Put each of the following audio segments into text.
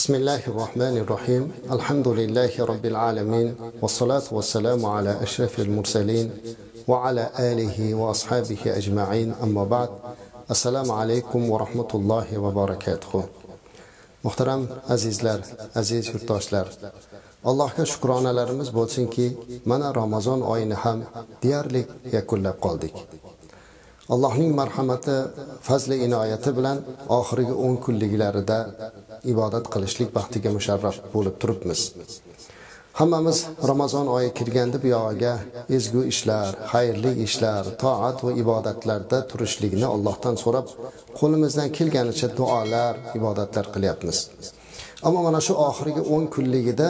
بسم الله الرحمن الرحيم الحمد لله رب العالمين والصلاة والسلام على أشرف المرسلين وعلى آله وأصحابه أجمعين أما بعد السلام عليكم ورحمة الله وبركاته muhtaram azizlar aziz yurtdoshlar allohga shukronalarimiz bo'lsinki mana ramazon oyini ham deyarli yakunlab qoldik. Allohning marhamati fazli inoyati bilan oxirgi 10 kunliklarida ibodat qilishlik baxtiga musharraf bo'lib turibmiz. Hammamiz ramazon oyi kirganda bu yog'iga ezgu ishlar xayrli ishlar toat va ibodatlarda turishlikni allohdan so'rab qo'limizdan kelganicha duolar ibodatlar qilyapmiz. Ammo mana shu oxirgi 10 kunligida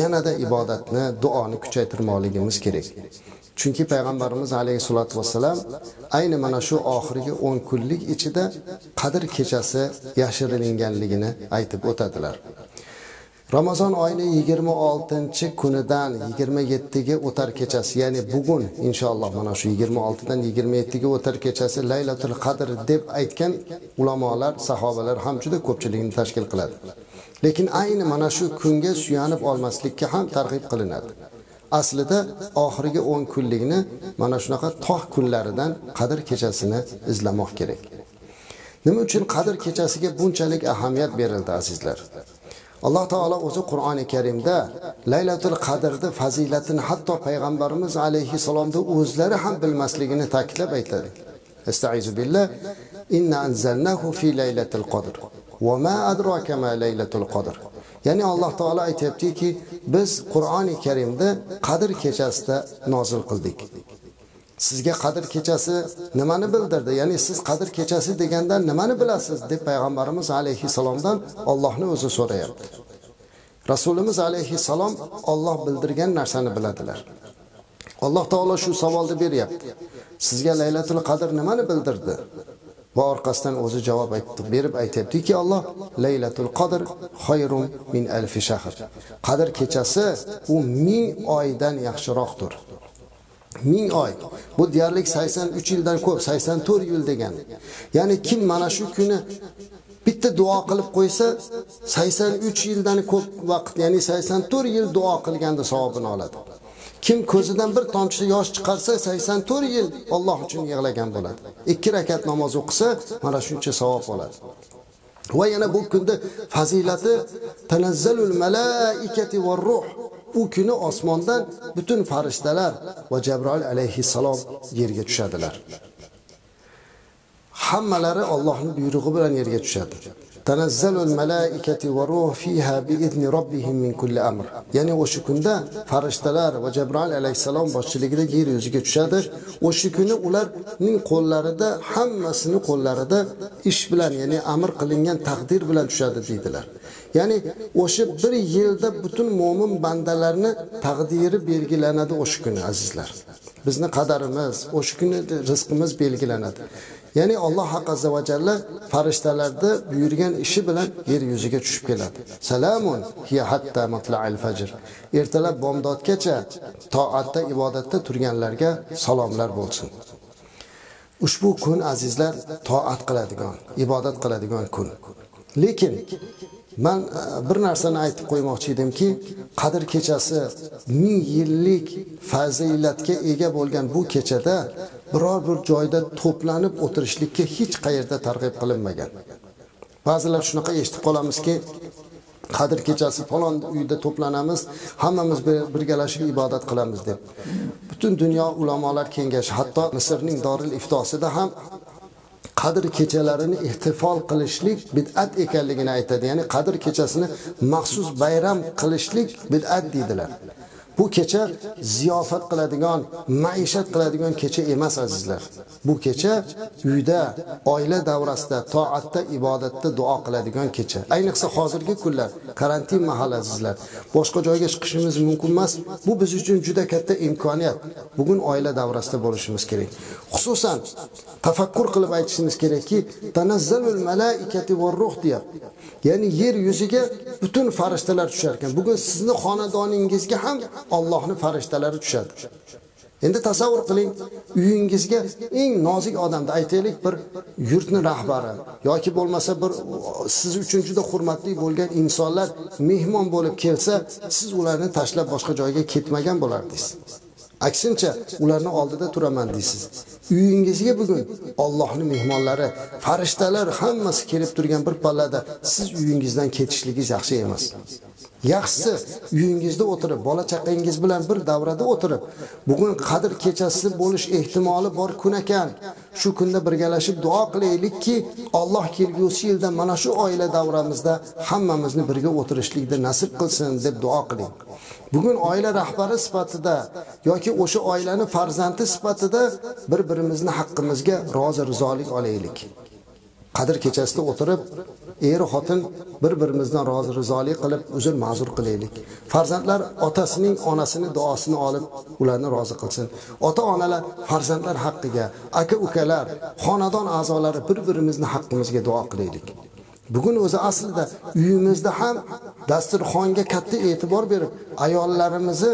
yanada ibodatni duoni kuchaytirmoqligimiz kerak. Chunki payg'ambarimiz alayhissalotu vassalam ayni mana shu oxirgi 10 kunlik ichida qadr kechasi yashiringanligini aytib o'tadilar Ramazon oyini 26 kunidan 27 yettiga o'tar kechasi, ya'ni bugun inshaalloh mana shu 26 dan 27 yettiga o'tar kechasi Laylatul Qadr deb aytgan ulamolar, sahobalar ham juda ko'pchilikni tashkil qiladi. Lekin ayni mana shu kunga suyanib olmaslikka ham targ'ib qilinadi. Aslida oxirgi 10 kunlikni mana shunaqa tog' kunlaridan Qadr kechasini izlamoq kerak. Nima uchun Qadr kechasiga bunchalik ahamiyat berildi azizlar? alloh taolo o'zi qur'oni karimda laylatul qadrni fazilatini hatto payg'ambarimiz alayhissalomni o'zlari ham bilmasligini ta'kidlab aytadi astaizu billah inna anzalnahu fi laylatil qadr va ma adraka ma laylatul qadr? Ya'ni alloh taolo aytyaptiki biz qur'oni karimni qadr kechasida nozil qildik. Sizga qadr kechasi nimani bildirdi? Ya'ni siz qadr kechasi deganda nimani bilasiz? deb payg'ambarimiz alayhissalomdan Allohni o'zi so'rayapti. Rasulimiz alayhissalom Alloh bildirgan narsani biladilar. Alloh taolo shu savolni beryapti. Sizga laylatul qadr nimani bildirdi? Va orqasidan o'zi javob aytdi berib aytyaptiki Alloh laylatul qadr xayrun min alfi shahr. Qadr kechasi u ming oydan yaxshiroqdir. Ming oy. Bu deyarli 83 yildan ko'p 84 yil degan. Ya'ni kim mana shu kuni bitta duo qilib qo'ysa 83 yildan ko'p vaqt ya'ni 84 yil duo qilganda savobini oladi. Kim ko'zidan bir tomchi yosh chiqarsa 84 yil Alloh uchun yig'lagan bo'ladi ikki rakat namoz o'qisa mana shuncha savob oladi va yana bu kunda fazilati tanazzalul malaikati va ruh u kuni osmondan butun farishtalar va Jabroil alayhissalom yerga tushadilar. Hammalari Allohning buyrug'i bilan yerga tushadi. Tanazzalul malaikati va ruh fiha bi izni robbihim min kulli amr. Ya'ni o'sha kunda farishtalar va Jabroil alayhissalom boshchiligida yer yuziga tushadi. O'sha kuni ularning qo'llarida hammasini qo'llarida ish bilan, ya'ni amr qilingan taqdir bilan tushadi deydilar. Ya'ni o'sha bir yilda butun mo'min bandalarni taqdiri belgilanadi o'sha kuni azizlar. Bizni qadarimiz, o'sha kuni rizqimiz belgilanadi. Ya'ni Alloh haq azza va jalla farishtalarda buyurgan ishi bilan yer yuziga tushib keladi. Salamun hiya hatta matla'il fajr. Ertalab bomdodgacha toatda, ibodatda turganlarga salomlar bo'lsin. Ushbu kun azizlar toat qiladigan, ibodat qiladigan kun. Lekin Man e, bir narsani aytib qo'ymoqchi edimki, Qadr kechasi ming yillik fazilatga ega bo'lgan bu kechada biror bir joyda to'planib o'tirishlikka hech qayerda targ'ib qilinmagan. Ba'zilar shunaqa eshitib qolamizki, Qadr kechasi falon uyda to'planamiz, hammamiz birgalashib ibodat qilamiz deb. Butun dunyo ulamolar kengashi, hatto Misrning Doril Iftosida ham qadr kechalarini ehtifol qilishlik bid'at ekanligini aytadi. Ya'ni qadr kechasini maxsus bayram qilishlik bid'at deydilar. Bu kecha ziyofat qiladigan, maishat qiladigan kecha emas azizlar. Bu kecha uyda, oila davrasida, toatda, ibodatda duo qiladigan kecha. Ayniqsa hozirgi kunlar, karantin mahali azizlar. Boshqa joyga chiqishimiz mumkin emas. Bu biz uchun juda katta imkoniyat. Bugun oila davrasida bo'lishimiz kerak. Xususan tafakkur qilib aytishimiz kerakki, tanazzalul malaikati va ruh deyapti. Ya'ni yer yuziga butun farishtalar tushar ekan. Bugun sizni xonadoningizga ham Allohning farishtalari tushadi. endi tasavvur qiling uyingizga eng nozik odamni aytaylik bir yurtni rahbari yoki bo'lmasa bir siz uchun juda hurmatli bo'lgan insonlar mehmon bo'lib kelsa siz ularni tashlab boshqa joyga ketmagan bo'lardingiz. Aksincha ularni oldida turaman deysiz. Uyingizga bugun Allohning mehmonlari farishtalar hammasi kelib turgan bir pallada siz uyingizdan ketishligingiz yaxshi emas. Yaxshisi uyingizda o'tirib, bola chaqangiz bilan bir davrada o'tirib, bugun qadr kechasi bo'lish ehtimoli bor kun ekan. Shu kunda birgalashib duo qilaylikki, Alloh kelgusi yilda mana shu oila davramizda hammamizni birga o'tirishlikni nasib qilsin deb duo qiling. Bugun oila rahbari sifatida yoki o'sha oilani farzandi sifatida bir-birimizni haqqimizga rozi rizolik olaylik. Qadr kechasida o'tirib, er xotin bir-birimizdan rozi rizolik qilib uzr ma'zur qilaylik. Farzandlar otasining, onasini duosini olib, ularni rozi qilsin. Ota-onalar farzandlar haqqiga, aka-ukalar, xonadon a'zolari bir-birimizni haqqimizga duo qilaylik. Bugun o'zi aslida uyimizda ham dasturxonga katta e'tibor berib, ayollarimizni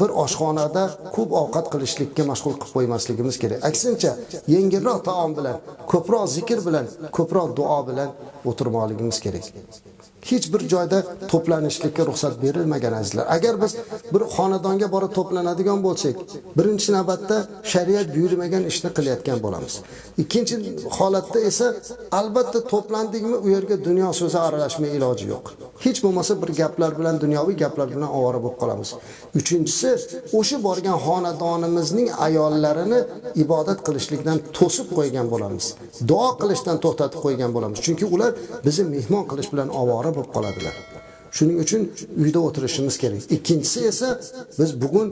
bir oshxonada ko'p ovqat qilishlikka mashg'ul qilib qo'ymasligimiz kerak. Aksincha, yengilroq taom bilan, ko'proq zikr bilan, ko'proq duo bilan o'tirmoqligimiz kerak. hech bir joyda to'planishlikka ruxsat berilmagan azizlar. Agar biz bir xonadonga borib to'planadigan bo'lsak, birinchi navbatda shariat buyurmagan ishni qilayotgan bo'lamiz. Ikkinchi holatda esa albatta to'plandikmi u yerga dunyo so'zi aralashmay iloji yo'q. Hech bo'lmasa bir gaplar bilan, dunyoviy gaplar bilan ovora bo'lib qolamiz. Uchinchisi, o'sha borgan xonadonimizning ayollarini ibodat qilishlikdan to'sib qo'ygan bo'lamiz. Duo qilishdan to'xtatib qo'ygan bo'lamiz. Chunki ular bizni mehmon qilish bilan ovora bo'lib qoladilar. Shuning uchun uyda o'tirishimiz kerak. Ikkinchisi esa biz bugun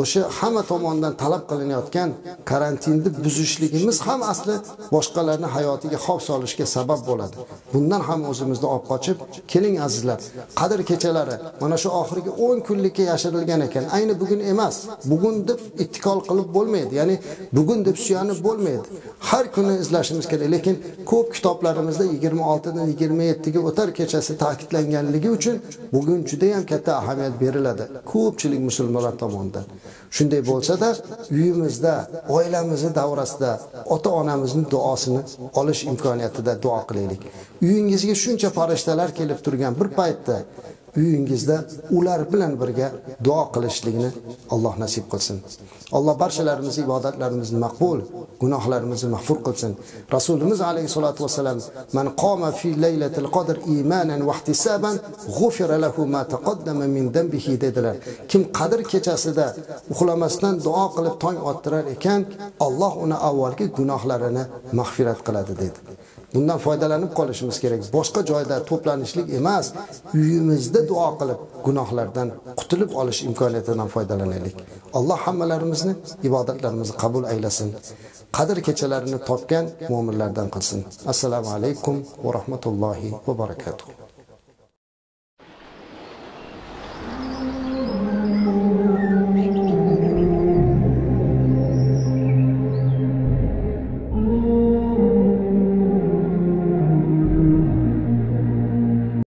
o'sha hamma tomonidan talab qilinayotgan karantinni buzishligimiz ham asli boshqalarni hayotiga xavf solishga sabab bo'ladi. Bundan ham o'zimizni olib qochib, keling azizlar, qadr kechalari mana shu oxirgi 10 kunlikka yashirilgan ekan. Ayni bugun emas. Bugun deb ittikol qilib bo'lmaydi. Ya'ni bugun deb suyanib bo'lmaydi. Har kuni izlashimiz kerak, lekin ko'p kitoblarimizda 26 dan 27 yettiga o'tar kechasi ta'kidlanganligi uchun bugun juda ham katta ahamiyat beriladi ko'pchilik musulmonlar tomonidan. Shunday bo'lsa-da, uyimizda, oilamizni davrasida ota-onamizning duosini olish imkoniyatida duo qilaylik. Uyingizga shuncha farishtalar kelib turgan bir paytda uyingizda ular bilan birga duo qilishlikni Alloh nasib qilsin. Alloh barchalarimizni ibodatlarimizni maqbul, gunohlarimizni mag'fur qilsin. Rasulimiz alayhisolatu vasallam man qoma fi laylatil qadr imanan va ihtisaban g'ufira lahu ma taqaddama min dambihi dedilar. Kim qadr kechasida uxlamasdan duo qilib tong ottirar ekan, Alloh uni avvalgi gunohlarini mag'firat qiladi dedi. Bundan foydalanib qolishimiz kerak. Boshqa joyda to'planishlik emas, uyimizda duo qilib gunohlardan qutulib olish imkoniyatidan foydalanaylik. Alloh hammalarimizni ibodatlarimizni qabul aylasin. Qadr kechalarini topgan mo'minlardan qilsin. Assalomu alaykum va rahmatullohi va barakatuh.